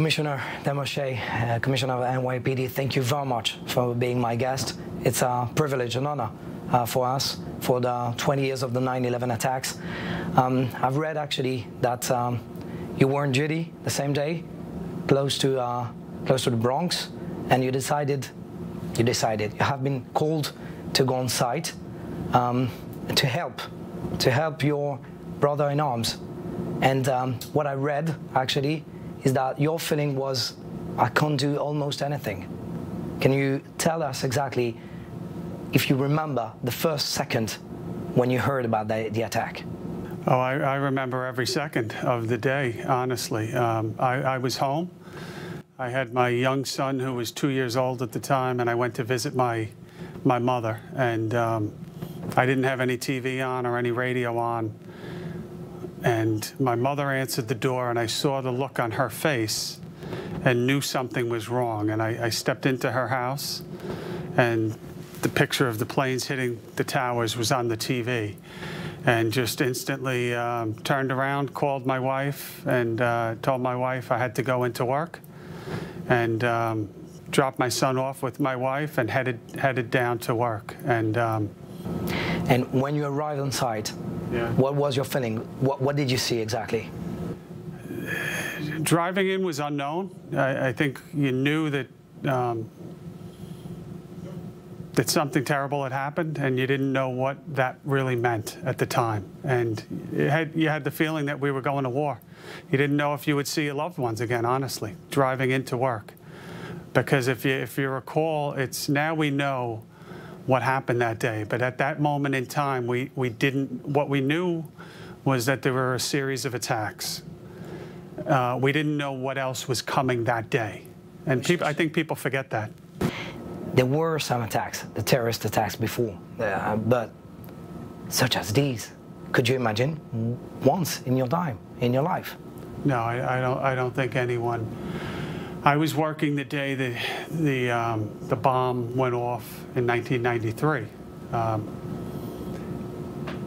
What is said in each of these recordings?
Commissioner Dermot Shea, uh, Commissioner of NYPD, thank you very much for being my guest. It's a privilege and honor uh, for us for the 20 years of the 9-11 attacks. Um, I've read actually that um, you were on duty the same day, close to, uh, close to the Bronx, and you decided, you decided, you have been called to go on site um, to help, to help your brother in arms. And um, what I read actually is that your feeling was, I can't do almost anything. Can you tell us exactly if you remember the first second when you heard about the, the attack? Oh, I, I, remember every second of the day, honestly. Um, I, I, was home. I had my young son who was two years old at the time, and I went to visit my, my mother. And um, I didn't have any TV on or any radio on. And my mother answered the door, and I saw the look on her face and knew something was wrong. And I, I stepped into her house, and the picture of the planes hitting the towers was on the TV. And just instantly um, turned around, called my wife, and uh, told my wife I had to go into work. And um, dropped my son off with my wife and headed headed down to work. And um, and when you arrived on site, yeah. What was your feeling? What, what did you see exactly? Driving in was unknown. I, I think you knew that um, that something terrible had happened, and you didn't know what that really meant at the time. And you had, you had the feeling that we were going to war. You didn't know if you would see your loved ones again, honestly, driving into work. Because if you, if you recall, it's now we know what happened that day. But at that moment in time, we, we didn't, what we knew was that there were a series of attacks. Uh, we didn't know what else was coming that day. And people, I think people forget that. There were some attacks, the terrorist attacks before, uh, but such as these, could you imagine once in your time, in your life? No, I, I don't. I don't think anyone I was working the day the, the, um, the bomb went off in 1993. Um,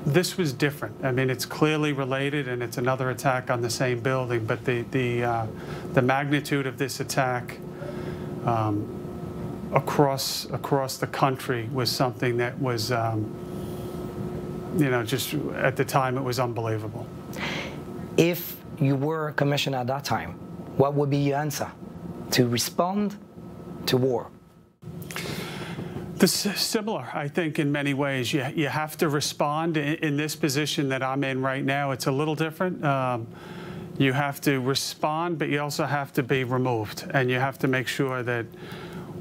this was different. I mean, it's clearly related, and it's another attack on the same building. But the the uh, the magnitude of this attack um, across across the country was something that was, um, you know, just at the time it was unbelievable. If you were a commissioner at that time, what would be your answer? To respond to war? This is similar, I think, in many ways. You, you have to respond in, in, this position that I'm in right now. It's a little different. Um, you have to respond, but you also have to be removed. And you have to make sure that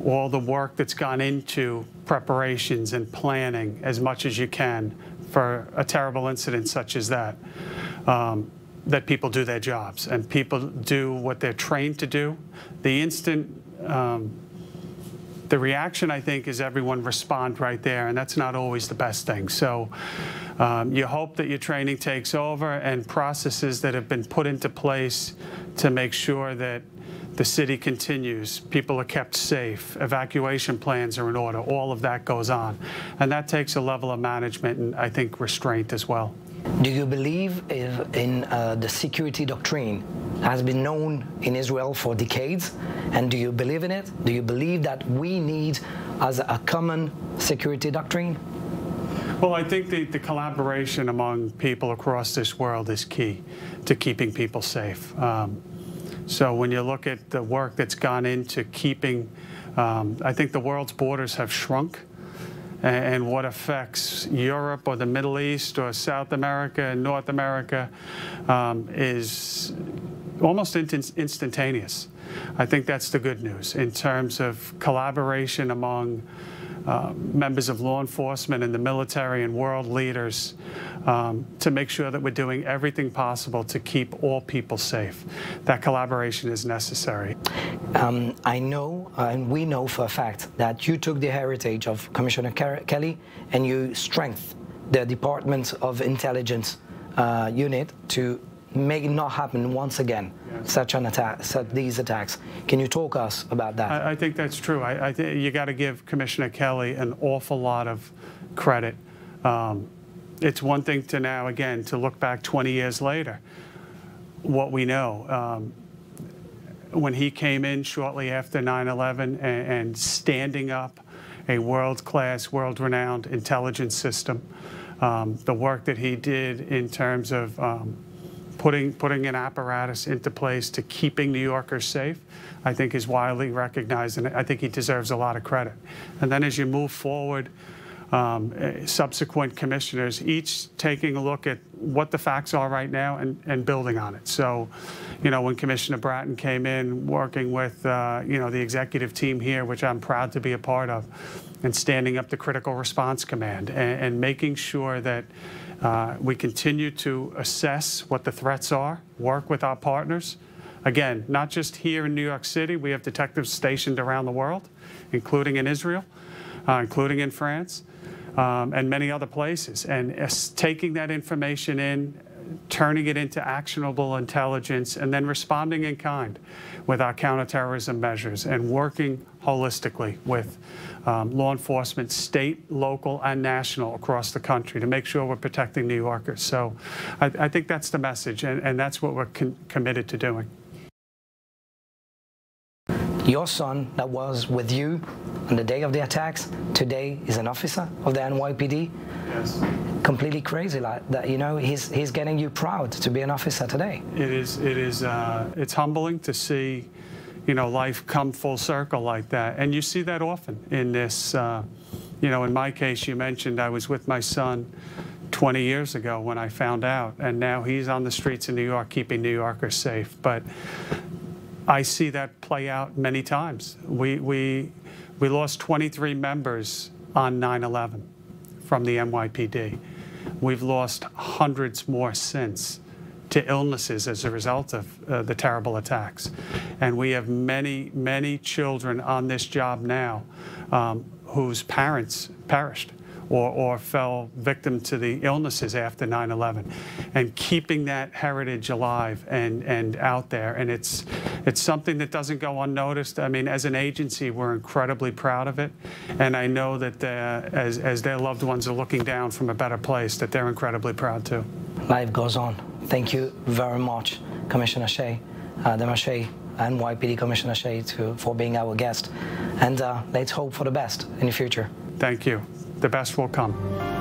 all the work that's gone into preparations and planning as much as you can for a terrible incident such as that. Um, that people do their jobs and people do what they're trained to do. The instant, um, the reaction, I think, is everyone respond right there, and that's not always the best thing. So um, you hope that your training takes over and processes that have been put into place to make sure that the city continues, people are kept safe, evacuation plans are in order, all of that goes on. And that takes a level of management and I think restraint as well. Do you believe in uh, the security doctrine has been known in Israel for decades? And do you believe in it? Do you believe that we need as a common security doctrine? Well, I think the, the collaboration among people across this world is key to keeping people safe. Um, so when you look at the work that's gone into keeping, um, I think the world's borders have shrunk and what affects Europe or the Middle East or South America and North America um, is almost instantaneous. I think that's the good news in terms of collaboration among uh, members of law enforcement and the military and world leaders um, to make sure that we're doing everything possible to keep all people safe. That collaboration is necessary. Um, I know, uh, and we know for a fact, that you took the heritage of Commissioner Kelly and you strengthened the Department of Intelligence uh, unit to make it not happen once again, yes. such an attack, such these attacks. Can you talk us about that? I, I think that's true. I, I think you got to give Commissioner Kelly an awful lot of credit. Um, it's one thing to now, again, to look back 20 years later, what we know. Um, when he came in shortly after 9/11 and, and standing up a world-class, world-renowned intelligence system. Um, the work that he did in terms of um, putting putting an apparatus into place to keeping New Yorkers safe, I think is widely recognized, and I think he deserves a lot of credit. And then as you move forward um, eh, subsequent commissioners, each taking a look at what the facts are right now and, and building on it. So, you know, when Commissioner Bratton came in, working with, uh, you know, the executive team here, which I'm proud to be a part of, and standing up the Critical Response Command and, and making sure that uh, we continue to assess what the threats are, work with our partners. Again, not just here in New York City, we have detectives stationed around the world, including in Israel, uh, including in France um, and many other places. And taking that information in, turning it into actionable intelligence, and then responding in kind with our counterterrorism measures and working holistically with um, law enforcement, state, local, and national across the country to make sure we're protecting New Yorkers. So I, I think that's the message, and, and that's what we're committed to doing. Your son that was with you on the day of the attacks today is an officer of the NYPD. Yes. Completely crazy like that. You know, he's he's getting you proud to be an officer today. It is. It is. Uh, it's humbling to see, you know, life come full circle like that, and you see that often in this. Uh, you know, in my case, you mentioned I was with my son 20 years ago when I found out, and now he's on the streets in New York keeping New Yorkers safe. But I see that play out many times. We, we, we lost 23 members on 9-11 from the NYPD. We've lost hundreds more since to illnesses as a result of uh, the terrible attacks. And we have many, many children on this job now um, whose parents perished or, or fell victim to the illnesses after 9-11 and keeping that heritage alive and, and out there. And it's, it's something that doesn't go unnoticed. I mean, as an agency, we're incredibly proud of it. And I know that uh, as, as their loved ones are looking down from a better place, that they're incredibly proud too. Life goes on. Thank you very much, Commissioner Shea, uh, Shea, NYPD Commissioner Shea to, for being our guest. And uh, let's hope for the best in the future. Thank you the best will come.